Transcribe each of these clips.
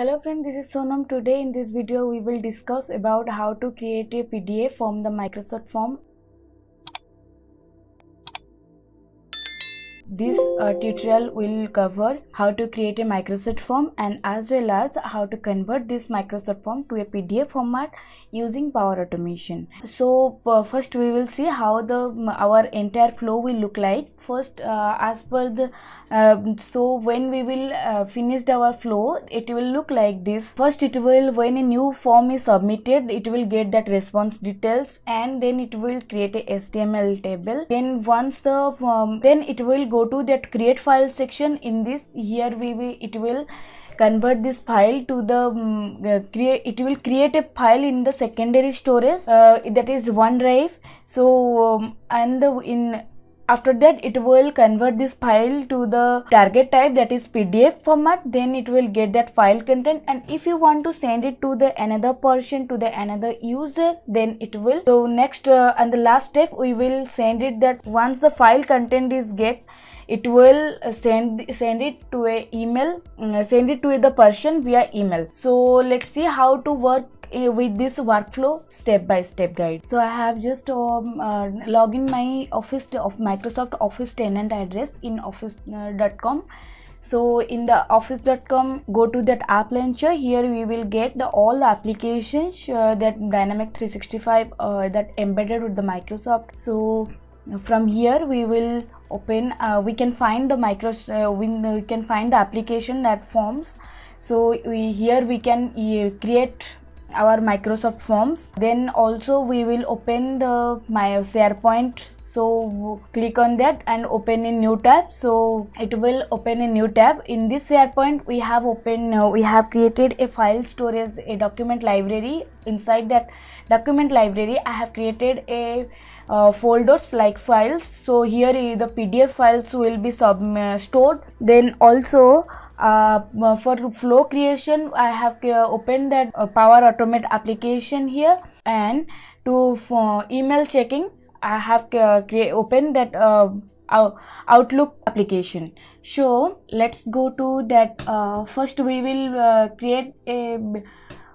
Hello friend, this is Sonam. Today in this video we will discuss about how to create a PDF from the Microsoft form. This uh, tutorial will cover how to create a Microsoft form and as well as how to convert this Microsoft form to a PDF format using Power Automation. So uh, first we will see how the our entire flow will look like. First uh, as per the uh, so when we will uh, finish our flow it will look like this. First it will when a new form is submitted it will get that response details and then it will create a HTML table. Then once the um, then it will go to that create file section in this here we will it will convert this file to the um, uh, create it will create a file in the secondary storage uh, that is onedrive. So um, and the, in after that it will convert this file to the target type that is pdf format. Then it will get that file content. And if you want to send it to the another person to the another user then it will. So next uh, and the last step we will send it that once the file content is get it will send send it to a email mm, send it to the person via email. So let's see how to work with this workflow step by step guide. So i have just um, uh, log in my office of microsoft office tenant address in office.com uh, so in the office.com go to that app launcher. Here we will get the all the applications uh, that dynamic 365 uh, that embedded with the microsoft. So from here we will open uh, we can find the micro uh, we, we, can find the application that forms. So we here we can uh, create our microsoft forms. Then also we will open the my sharepoint. So click on that and open a new tab. So it will open a new tab. In this sharepoint we have open uh, we have created a file storage a document library. Inside that document library i have created a uh, folders like files. So here the pdf files will be sub uh, stored. Then also uh, for flow creation i have uh, opened that uh, power automate application here. And to email checking i have uh, opened that outlook application. So let's go to that first we will create a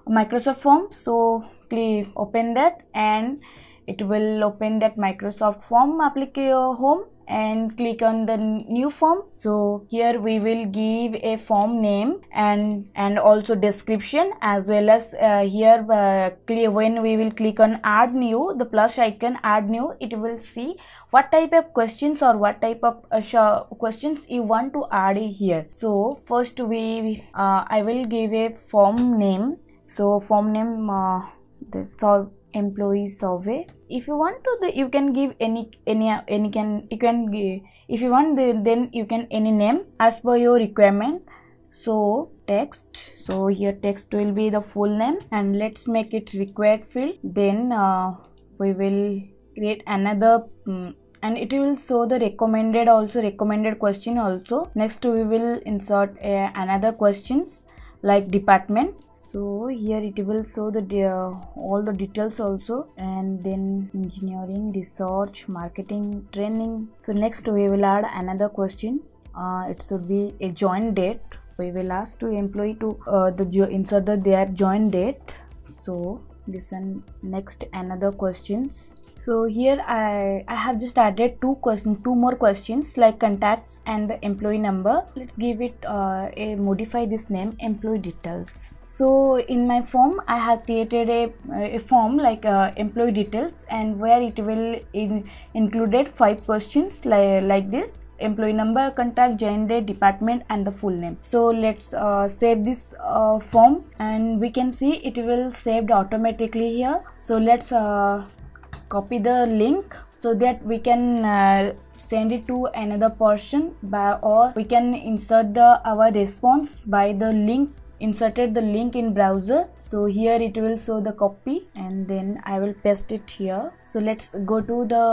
microsoft form. So please open that. And it will open that microsoft form application home and click on the new form. So here we will give a form name and and also description as well as uh, here uh, when we will click on add new the plus icon add new it will see what type of questions or what type of uh, questions you want to add here. So first we uh, i will give a form name. So form name uh, this solve employee survey. If you want to the you can give any any any can you can give, if you want the, then you can any name as per your requirement. So text. So here text will be the full name and let's make it required field. Then uh, we will create another um, and it will show the recommended also recommended question also. Next we will insert uh, another questions like department. So here it will show the uh, all the details also. And then engineering research marketing training. So next we will add another question. Uh, it should be a join date. We will ask to employee to uh, the insert the their join date. So this one next another questions so here i i have just added two questions two more questions like contacts and the employee number. Let's give it uh, a modify this name employee details. So in my form i have created a, a form like uh, employee details and where it will in, included five questions like, like this. Employee number contact gender department and the full name. So let's uh, save this uh, form and we can see it will saved automatically here. So let's uh, copy the link so that we can uh, send it to another person by or we can insert the our response by the link inserted the link in browser. So here it will show the copy and then i will paste it here. So let's go to the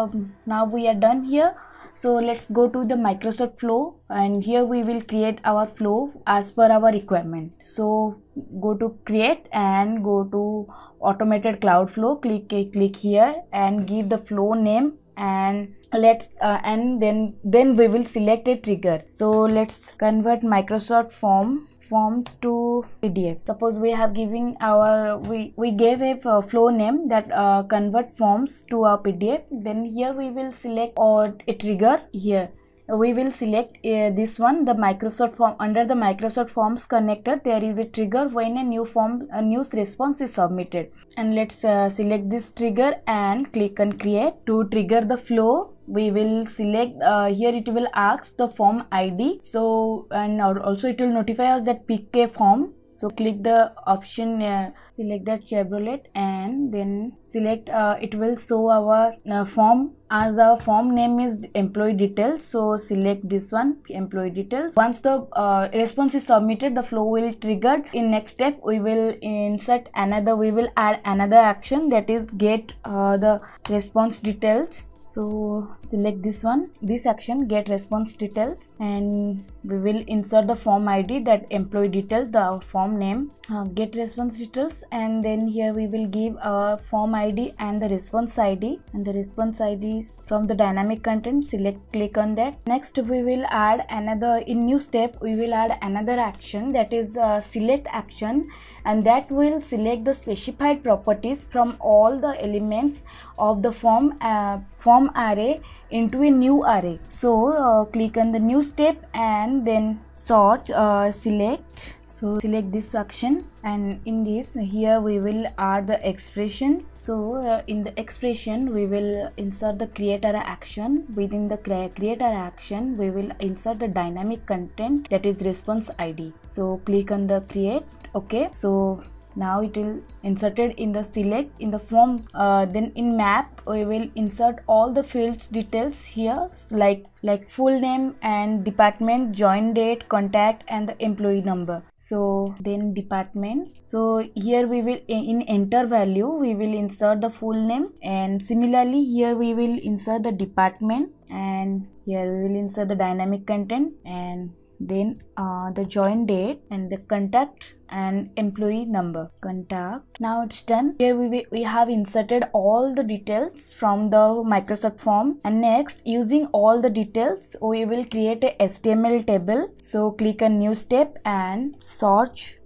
now we are done here. So let's go to the microsoft flow and here we will create our flow as per our requirement. So go to create and go to automated cloud flow click click here and give the flow name and let's uh, and then then we will select a trigger. So let's convert microsoft form forms to pdf. Suppose we have given our we we gave a flow name that uh, convert forms to our pdf then here we will select or a trigger here we will select uh, this one the microsoft form under the microsoft forms connector there is a trigger when a new form a news response is submitted. And let's uh, select this trigger and click on create. To trigger the flow we will select uh, here it will ask the form id so and also it will notify us that pk form so click the option uh, select that chevron and then select uh, it will show our uh, form. As our form name is employee details so select this one employee details. Once the uh, response is submitted the flow will trigger. In next step we will insert another we will add another action that is get uh, the response details so select this one. This action get response details and we will insert the form id that employee details the form name. Uh, get response details and then here we will give our form id and the response id and the response id is from the dynamic content. Select click on that. Next we will add another in new step we will add another action that is uh, select action. And that will select the specified properties from all the elements of the form uh, form array into a new array. So uh, click on the new step and then sort uh, select. So select this action and in this here we will add the expression. So uh, in the expression we will insert the creator action. Within the creator action we will insert the dynamic content that is response id so click on the create. Okay. So now it will inserted in the select in the form uh, then in map we will insert all the fields details here like like full name and department join date contact and the employee number. So then department. So here we will in enter value we will insert the full name and similarly here we will insert the department and here we will insert the dynamic content and then uh, the join date and the contact and employee number. Contact. Now it's done. Here we, we have inserted all the details from the microsoft form. And next using all the details we will create a html table. So click on new step and search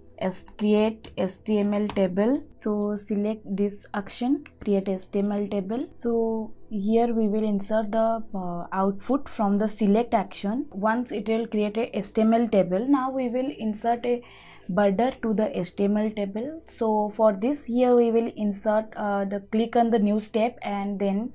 create html table. So select this action create html table. So here we will insert the uh, output from the select action. Once it will create a html table now we will insert a border to the html table. So for this here we will insert uh, the click on the new step and then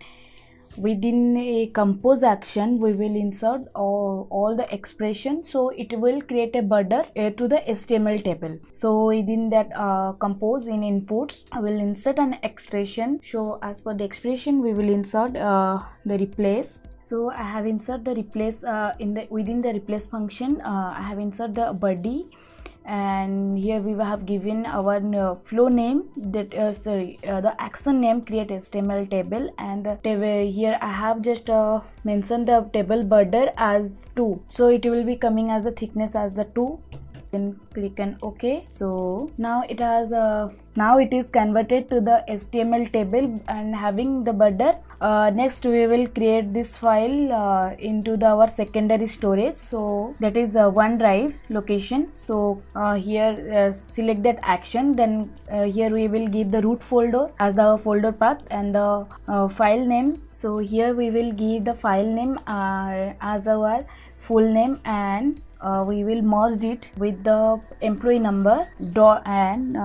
within a compose action we will insert all, all the expression. So it will create a border uh, to the html table. So within that uh, compose in inputs i will insert an expression. So as per the expression we will insert uh, the replace. So i have insert the replace uh, in the within the replace function uh, i have insert the body and here we have given our uh, flow name that uh, sorry uh, the action name create html table. And the table here i have just uh, mentioned the table border as 2 so it will be coming as the thickness as the 2 then click on ok so now it has a uh, now it is converted to the html table and having the border uh, next we will create this file uh, into the our secondary storage. So that is uh, onedrive location. So uh, here uh, select that action. Then here we will give the root folder as the folder path and the file name. So here we will give the file name as our full name and we will merge it with the employee number dot and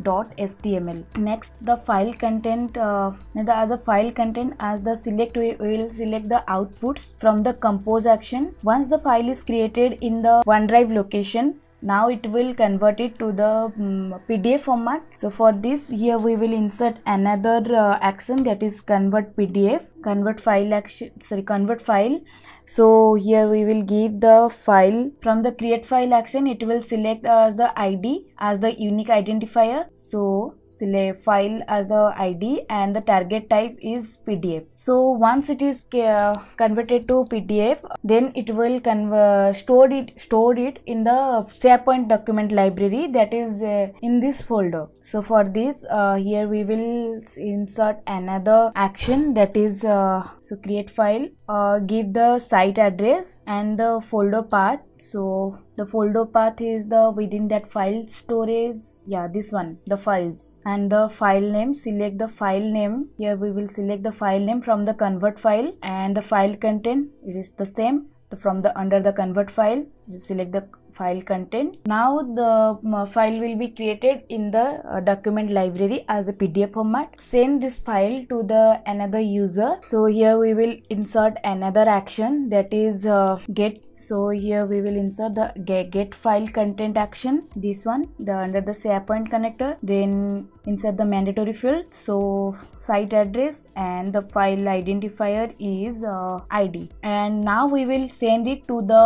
dot html next the file content uh, the other file content as the select we will select the outputs from the compose action. Once the file is created in the onedrive location now it will convert it to the um, pdf format. So for this here we will insert another uh, action that is convert pdf convert file action sorry convert file so here we will give the file. From the create file action it will select as the id as the unique identifier. So select file as the id and the target type is pdf so once it is uh, converted to pdf then it will convert store it store it in the sharepoint document library that is uh, in this folder. So for this uh, here we will insert another action that is uh, so create file uh, give the site address and the folder path so the folder path is the within that file storage. Yeah this one the files. And the file name select the file name. Here we will select the file name from the convert file. And the file content it is the same. From the under the convert file just select the file content. Now the file will be created in the uh, document library as a pdf format. Send this file to the another user. So here we will insert another action that is uh, get. So here we will insert the get, get file content action. This one the under the sharepoint connector. Then insert the mandatory field. So site address and the file identifier is uh, id and now we will send it to the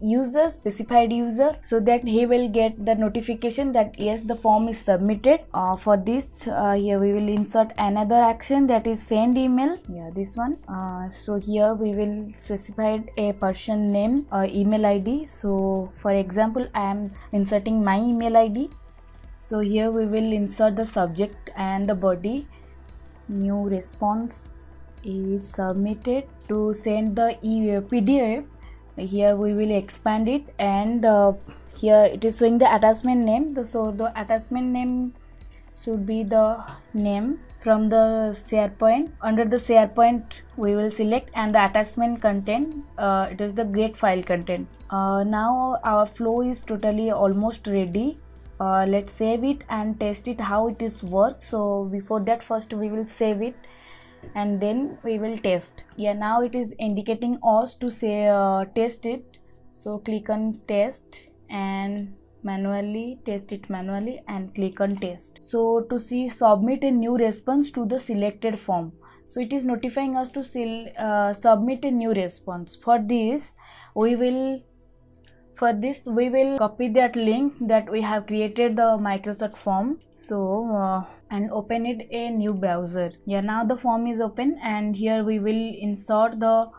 user specified user so that he will get the notification that yes the form is submitted. Uh, for this uh, here we will insert another action that is send email. Yeah this one. Uh, so here we will specify a person name uh, email id so for example i am inserting my email id so here we will insert the subject and the body new response is submitted to send the pdf here we will expand it and uh, here it is showing the attachment name so the attachment name should be the name from the SharePoint. Under the SharePoint, we will select and the attachment content, uh, it is the get file content. Uh, now our flow is totally almost ready uh, let's save it and test it how it is work. So before that first we will save it and then we will test. Yeah now it is indicating us to say uh, test it. So click on test and manually test it manually and click on test. So to see submit a new response to the selected form. So it is notifying us to uh, submit a new response. For this we will for this we will copy that link that we have created the microsoft form. So uh, and open it a new browser. Yeah now the form is open and here we will insert the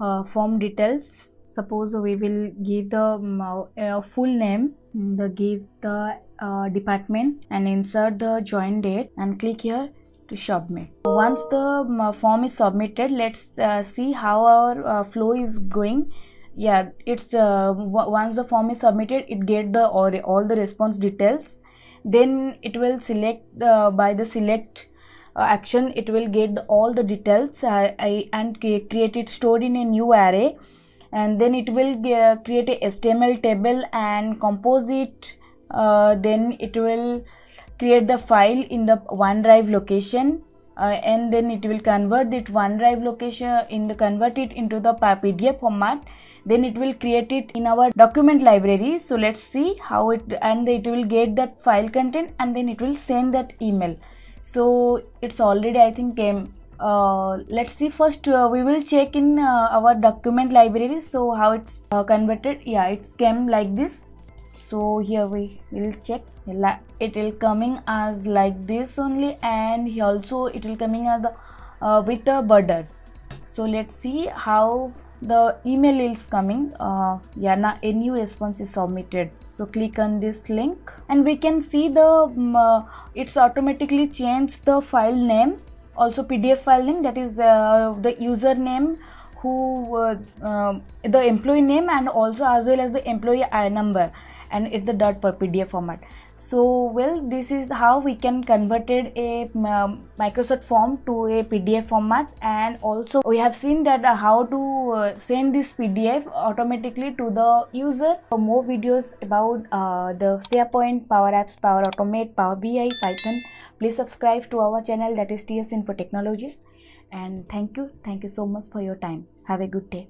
uh, form details. Suppose we will give the um, uh, full name the give the uh, department and insert the join date and click here to submit. Once the um, form is submitted let's uh, see how our uh, flow is going yeah it's uh, once the form is submitted it get the or all the response details. Then it will select uh, by the select uh, action it will get all the details uh, I, and create it stored in a new array. And then it will create a html table and compose it. Uh, then it will create the file in the onedrive location. Uh, and then it will convert it OneDrive location in the convert it into the PDF format then it will create it in our document library. So let's see how it and it will get that file content and then it will send that email. So it's already i think came. Uh, let's see first uh, we will check in uh, our document library. So how it's uh, converted. Yeah it's came like this. So here we will check. It will coming as like this only and also it will coming as the, uh, with a border. So let's see how the email is coming. Uh, yeah now a new response is submitted. So click on this link. And we can see the um, uh, it's automatically changed the file name. Also pdf file name that is uh, the username who uh, um, the employee name and also as well as the employee I number. And it's the dot per pdf format so well this is how we can converted a um, microsoft form to a pdf format. And also we have seen that uh, how to uh, send this pdf automatically to the user. For more videos about uh, the sharepoint power apps power automate power bi python. Please subscribe to our channel that is ts info technologies. And thank you. Thank you so much for your time. Have a good day